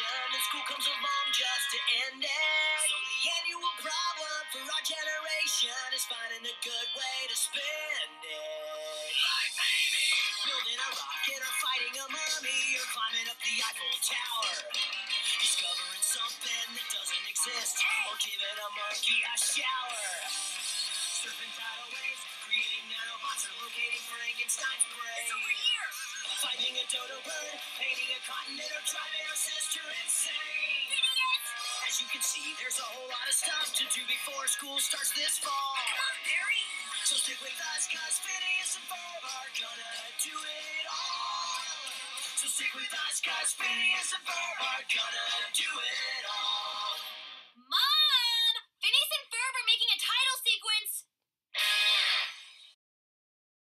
fun, and school comes along just to end it. So the annual problem for our generation is finding a good way to spend it. Like maybe building a rocket or fighting a mummy or climbing up the Eiffel Tower. Discovering something that doesn't exist or giving a monkey a shower. Surfing tidal waves, creating nanobots or locating Frankenstein's brain. It's over here. Finding a dodo bird, painting a continent or driving our sister insane. As you can see, there's a whole lot of stuff to do before school starts this fall. Come on, Perry. So stick with us, cause Phineas and Ferb are gonna do it all. So stick with us, cause Phineas and Ferb are gonna do it all.